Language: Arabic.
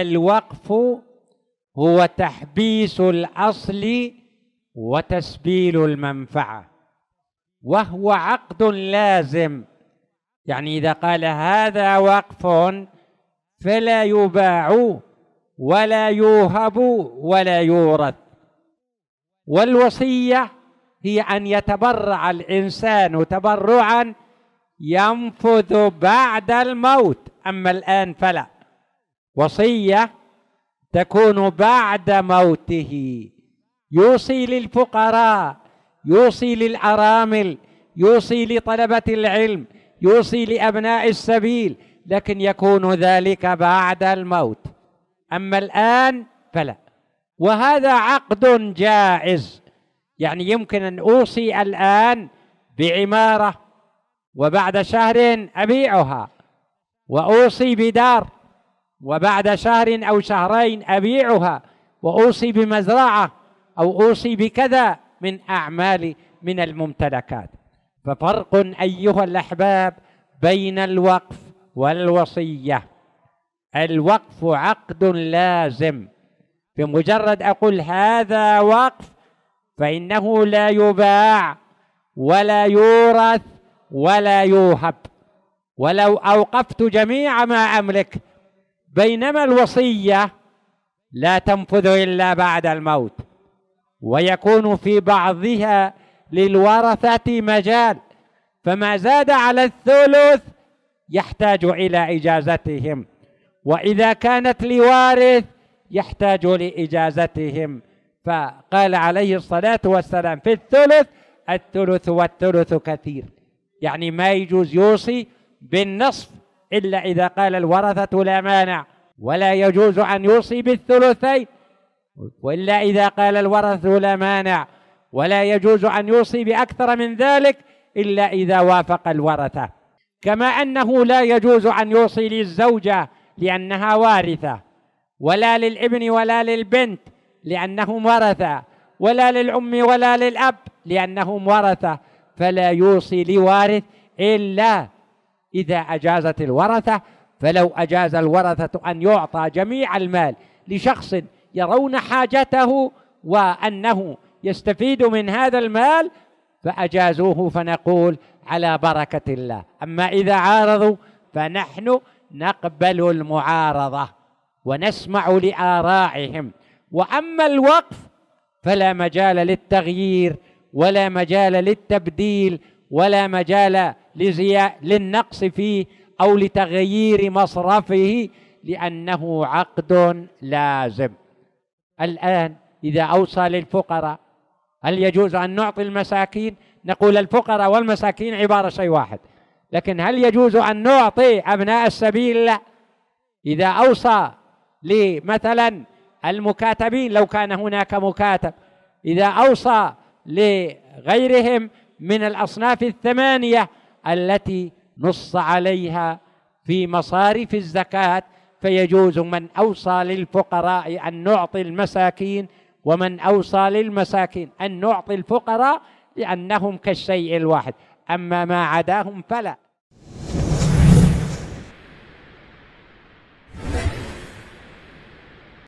الوقف هو تحبيس الأصل وتسبيل المنفعة وهو عقد لازم. يعني إذا قال هذا وقف فلا يباع ولا يوهب ولا يورث. والوصية هي أن يتبرع الإنسان تبرعا ينفذ بعد الموت أما الآن فلا. وصية تكون بعد موته. يوصي للفقراء يوصي للأرامل يوصي لطلبة العلم يوصي لأبناء السبيل لكن يكون ذلك بعد الموت. أما الآن فلا. وهذا عقد جائز. يعني يمكن أن أوصي الآن بعمارة وبعد شهر أبيعها وأوصي بدار. وبعد شهر أو شهرين أبيعها وأوصي بمزرعة أو أوصي بكذا من أعمال من الممتلكات. ففرق أيها الأحباب بين الوقف والوصية. الوقف عقد لازم. بمجرد أقول هذا وقف فإنه لا يباع ولا يورث ولا يوهب. ولو أوقفت جميع ما أملك بينما الوصية لا تنفذ إلا بعد الموت ويكون في بعضها للورثة مجال فما زاد على الثلث يحتاج إلى إجازتهم وإذا كانت لوارث يحتاج لإجازتهم. فقال عليه الصلاة والسلام في الثلث الثلث والثلث كثير يعني ما يجوز يوصي بالنصف إلا إذا قال الورثة لا مانع ولا يجوز أن يوصي بالثلثين وإلا إذا قال الورثه لا مانع ولا يجوز أن يوصي بأكثر من ذلك إلا إذا وافق الورثه كما أنه لا يجوز أن يوصي للزوجة لأنها وارثة ولا للابن ولا للبنت لأنهم ورثة ولا للأم ولا للأب لأنهم ورثة فلا يوصي لوارث إلا إذا أجازت الورثة فلو أجاز الورثة أن يعطى جميع المال لشخص يرون حاجته وأنه يستفيد من هذا المال فأجازوه فنقول على بركة الله. أما إذا عارضوا فنحن نقبل المعارضة ونسمع لآرائهم. وأما الوقف فلا مجال للتغيير ولا مجال للتبديل ولا مجال للنقص فيه أو لتغيير مصرفه لأنه عقد لازم. الآن إذا أوصى للفقراء هل يجوز أن نعطي المساكين؟ نقول الفقراء والمساكين عبارة شيء واحد لكن هل يجوز أن نعطي أبناء السبيل؟ لا. إذا أوصى لمثلا المكاتبين لو كان هناك مكاتب إذا أوصى لغيرهم من الأصناف الثمانية التي نص عليها في مصارف الزكاة فيجوز من أوصى للفقراء أن نعطي المساكين ومن أوصى للمساكين أن نعطي الفقراء لأنهم كالشيء الواحد. أما ما عداهم فلا.